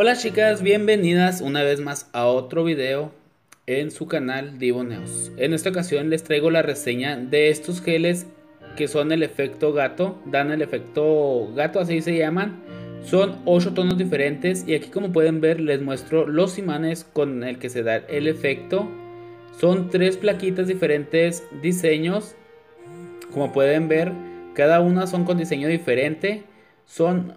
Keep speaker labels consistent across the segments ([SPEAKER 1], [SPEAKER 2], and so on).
[SPEAKER 1] Hola chicas, bienvenidas una vez más a otro video en su canal Divoneos. En esta ocasión les traigo la reseña de estos geles que son el efecto gato, dan el efecto gato, así se llaman. Son 8 tonos diferentes y aquí como pueden ver les muestro los imanes con el que se da el efecto. Son tres plaquitas diferentes diseños. Como pueden ver, cada una son con diseño diferente. Son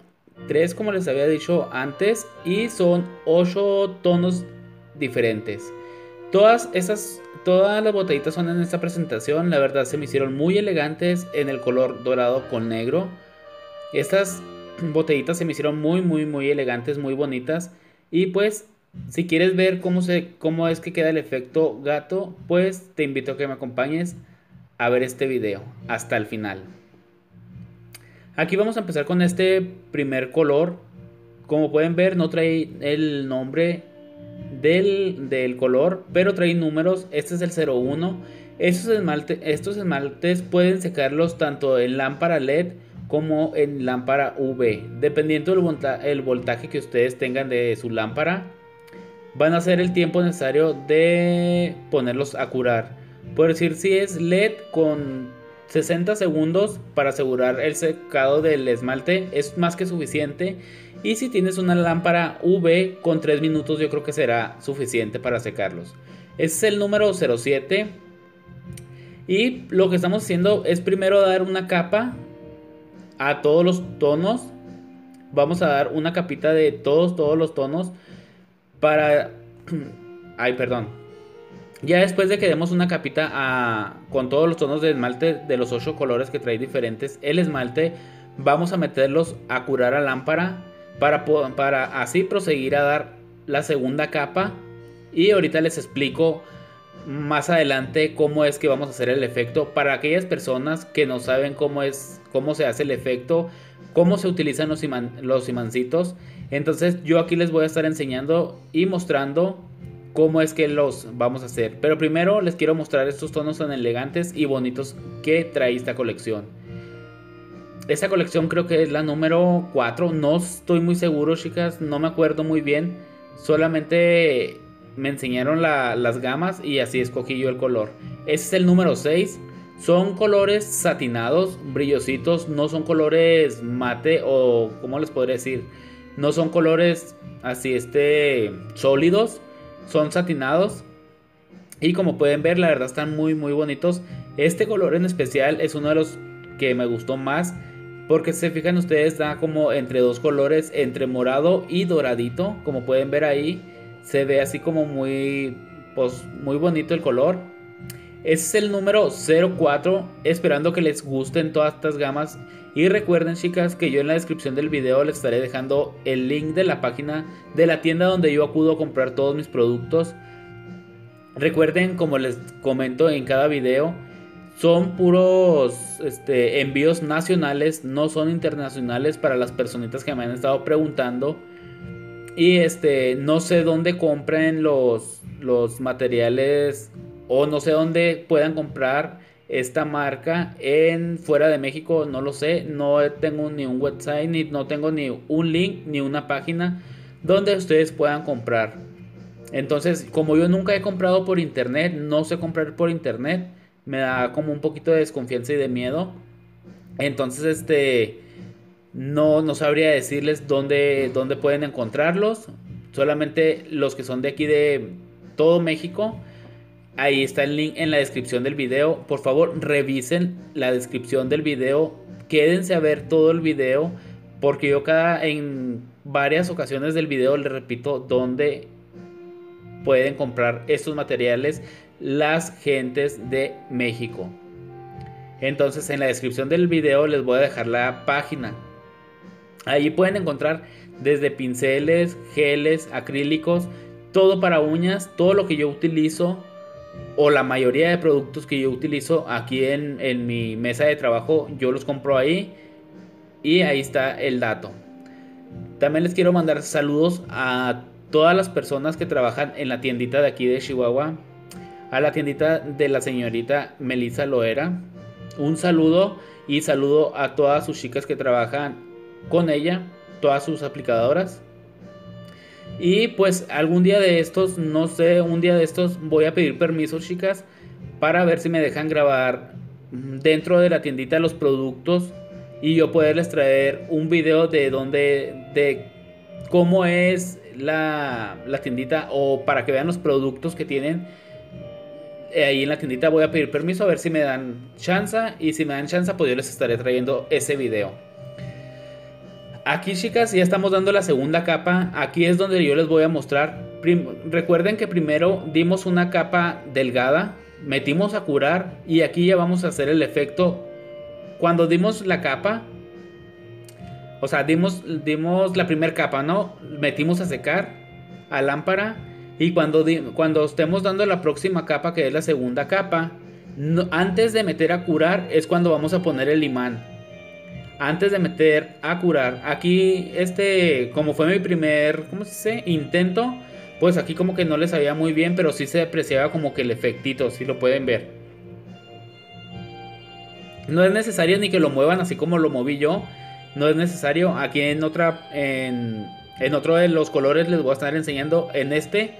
[SPEAKER 1] tres como les había dicho antes y son 8 tonos diferentes. Todas esas todas las botellitas son en esta presentación, la verdad se me hicieron muy elegantes en el color dorado con negro. Estas botellitas se me hicieron muy muy muy elegantes, muy bonitas y pues si quieres ver cómo se cómo es que queda el efecto gato, pues te invito a que me acompañes a ver este video hasta el final. Aquí vamos a empezar con este primer color. Como pueden ver, no trae el nombre del, color, pero trae números. Este es el 01. Estos, estos esmaltes pueden secarlos tanto en lámpara LED como en lámpara UV. Dependiendo del voltaje que ustedes tengan de su lámpara, van a ser el tiempo necesario de ponerlos a curar. Por decir, si es LED con 60 segundos para asegurar el secado del esmalte es más que suficiente. Y si tienes una lámpara UV con 3 minutos yo creo que será suficiente para secarlos. Este es el número 07. Y lo que estamos haciendo es primero dar una capa a todos los tonos. Vamos a dar una capita de todos, todos los tonos. Para... Ay, perdón ya después de que demos una capita con todos los tonos de esmalte de los 8 colores que trae diferentes, el esmalte vamos a meterlos a curar a lámpara para, para así proseguir a dar la segunda capa. Y ahorita les explico más adelante cómo es que vamos a hacer el efecto para aquellas personas que no saben cómo es cómo se hace el efecto, cómo se utilizan los, los imancitos. Entonces yo aquí les voy a estar enseñando y mostrando cómo es que los vamos a hacer. Pero primero les quiero mostrar estos tonos tan elegantes y bonitos que trae esta colección. Esta colección creo que es la número 4. No estoy muy seguro, chicas. No me acuerdo muy bien. Solamente me enseñaron las gamas y así escogí yo el color. Este es el número 6. Son colores satinados, brillositos. No son colores mate o, ¿cómo les podría decir? No son colores así, este, sólidos son satinados. Y como pueden ver, la verdad están muy muy bonitos. Este color en especial es uno de los que me gustó más. Porque se fijan ustedes, da como entre dos colores, entre morado y doradito. Como pueden ver ahí, se ve así como muy, pues, muy bonito el color. Este es el número 04, esperando que les gusten todas estas gamas. Y recuerden chicas que yo en la descripción del video les estaré dejando el link de la página de la tienda donde yo acudo a comprar todos mis productos. Recuerden como les comento en cada video, son puros este, envíos nacionales, no son internacionales para las personitas que me han estado preguntando. Y este, no sé dónde compren los, los materiales o no sé dónde puedan comprar esta marca en fuera de México, no lo sé, no tengo ni un website, ni no tengo ni un link, ni una página donde ustedes puedan comprar. Entonces, como yo nunca he comprado por internet, no sé comprar por internet, me da como un poquito de desconfianza y de miedo. Entonces, este no, no sabría decirles dónde, dónde pueden encontrarlos. Solamente los que son de aquí de todo México Ahí está el link en la descripción del video. Por favor, revisen la descripción del video. Quédense a ver todo el video. Porque yo cada en varias ocasiones del video les repito dónde pueden comprar estos materiales las gentes de México. Entonces en la descripción del video les voy a dejar la página. Allí pueden encontrar desde pinceles, geles, acrílicos, todo para uñas, todo lo que yo utilizo o la mayoría de productos que yo utilizo aquí en, mi mesa de trabajo, yo los compro ahí y ahí está el dato. También les quiero mandar saludos a todas las personas que trabajan en la tiendita de aquí de Chihuahua, a la tiendita de la señorita Melissa Loera. Un saludo y saludo a todas sus chicas que trabajan con ella, todas sus aplicadoras. Y pues algún día de estos, no sé, un día de estos voy a pedir permiso, chicas, para ver si me dejan grabar dentro de la tiendita los productos y yo poderles traer un video de donde, de cómo es la, la tiendita o para que vean los productos que tienen eh, ahí en la tiendita voy a pedir permiso a ver si me dan chance y si me dan chance pues yo les estaré trayendo ese video. Aquí chicas ya estamos dando la segunda capa, aquí es donde yo les voy a mostrar. recuerden que primero dimos una capa delgada, metimos a curar y aquí ya vamos a hacer el efecto. Cuando dimos la capa, o sea, dimos, dimos la primera capa, ¿no? Metimos a secar a lámpara y cuando, cuando estemos dando la próxima capa, que es la segunda capa, antes de meter a curar es cuando vamos a poner el imán. Antes de meter a curar. Aquí, este, como fue mi primer, ¿cómo se dice? Intento. Pues aquí como que no les sabía muy bien, pero sí se apreciaba como que el efectito, si lo pueden ver. No es necesario ni que lo muevan así como lo moví yo. No es necesario. Aquí en otra, en, en otro de los colores les voy a estar enseñando. En este,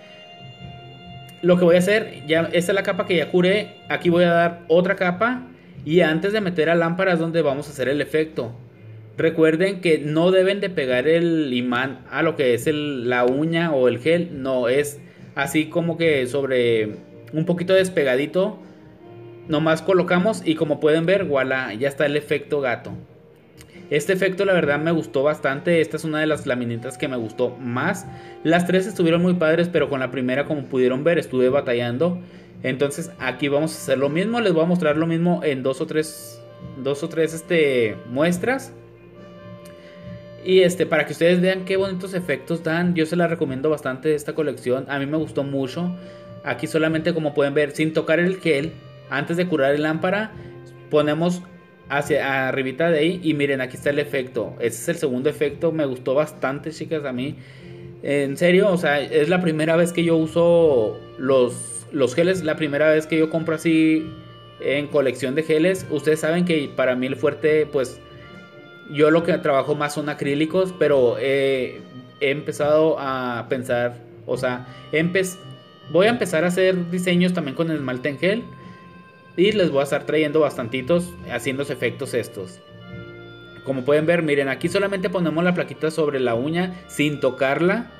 [SPEAKER 1] lo que voy a hacer, ya esta es la capa que ya curé. Aquí voy a dar otra capa. Y antes de meter a lámpara es donde vamos a hacer el efecto. Recuerden que no deben de pegar el imán a lo que es la uña o el gel. No, es así como que sobre un poquito despegadito. Nomás colocamos y como pueden ver, voilà, ya está el efecto gato. Este efecto la verdad me gustó bastante. Esta es una de las laminitas que me gustó más. Las tres estuvieron muy padres, pero con la primera como pudieron ver estuve batallando. Entonces aquí vamos a hacer lo mismo. Les voy a mostrar lo mismo en dos o tres, dos o tres este, muestras. Y este, para que ustedes vean qué bonitos efectos dan, yo se la recomiendo bastante esta colección. A mí me gustó mucho. Aquí solamente como pueden ver, sin tocar el gel, antes de curar el lámpara, ponemos hacia arribita de ahí y miren aquí está el efecto. Ese es el segundo efecto me gustó bastante chicas a mí. En serio o sea es la primera vez que yo uso los los geles la primera vez que yo compro así en colección de geles. Ustedes saben que para mí el fuerte pues yo lo que trabajo más son acrílicos pero he empezado a pensar o sea voy a empezar a hacer diseños también con esmalte en gel y les voy a estar trayendo bastantitos haciendo efectos estos. Como pueden ver, miren, aquí solamente ponemos la plaquita sobre la uña sin tocarla.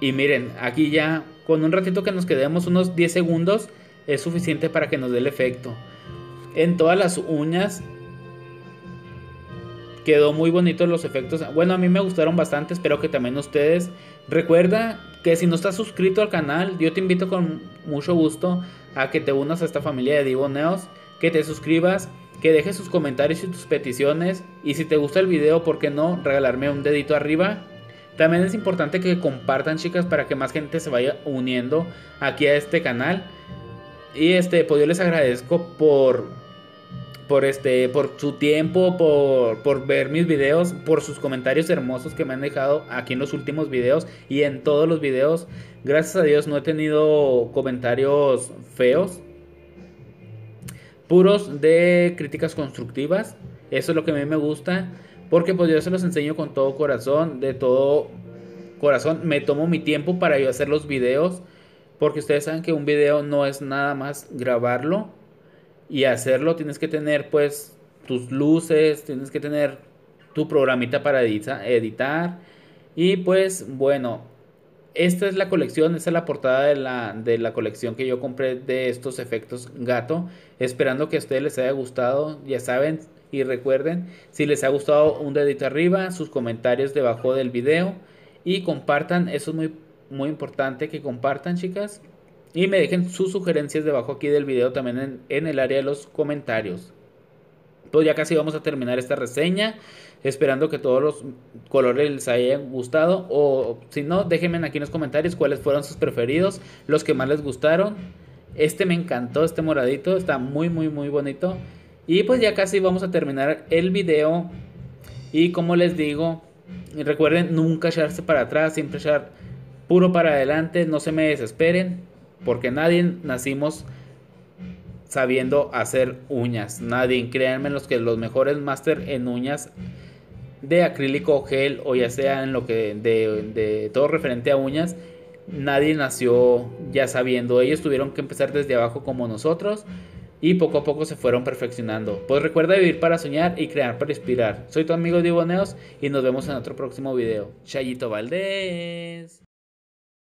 [SPEAKER 1] Y miren, aquí ya con un ratito que nos quedemos unos 10 segundos es suficiente para que nos dé el efecto. En todas las uñas quedó muy bonito los efectos. Bueno, a mí me gustaron bastante, espero que también ustedes. Recuerda que si no estás suscrito al canal, yo te invito con mucho gusto a que te unas a esta familia de Divoneos, que te suscribas, que dejes sus comentarios y tus peticiones y si te gusta el video, ¿por qué no regalarme un dedito arriba? También es importante que compartan chicas para que más gente se vaya uniendo aquí a este canal. Y este, pues yo les agradezco por por este por su tiempo, por, por, ver mis videos, por sus comentarios hermosos que me han dejado aquí en los últimos videos y en todos los videos. Gracias a Dios no he tenido comentarios feos. Puros de críticas constructivas. Eso es lo que a mí me gusta. Porque pues yo se los enseño con todo corazón. De todo corazón. Me tomo mi tiempo para yo hacer los videos. Porque ustedes saben que un video no es nada más grabarlo y hacerlo tienes que tener pues tus luces, tienes que tener tu programita para editar. Y pues bueno, esta es la colección, esta es la portada de la, de la colección que yo compré de estos efectos gato. Esperando que a ustedes les haya gustado, ya saben y recuerden, si les ha gustado un dedito arriba, sus comentarios debajo del video y compartan, eso es muy, muy importante que compartan chicas. Y me dejen sus sugerencias debajo aquí del video también en, el área de los comentarios. Pues ya casi vamos a terminar esta reseña. Esperando que todos los colores les hayan gustado. O si no, déjenme aquí en los comentarios cuáles fueron sus preferidos. Los que más les gustaron. Este me encantó, este moradito. Está muy, muy, muy bonito. Y pues ya casi vamos a terminar el video. Y como les digo, recuerden nunca echarse para atrás. Siempre echar puro para adelante. No se me desesperen. Porque nadie nacimos sabiendo hacer uñas. Nadie, créanme los que los mejores máster en uñas de acrílico o gel o ya sea en lo que de, de todo referente a uñas, nadie nació ya sabiendo. Ellos tuvieron que empezar desde abajo como nosotros y poco a poco se fueron perfeccionando. Pues recuerda vivir para soñar y crear para inspirar. Soy tu amigo Diego Neos y nos vemos en otro próximo video. Chayito Valdés.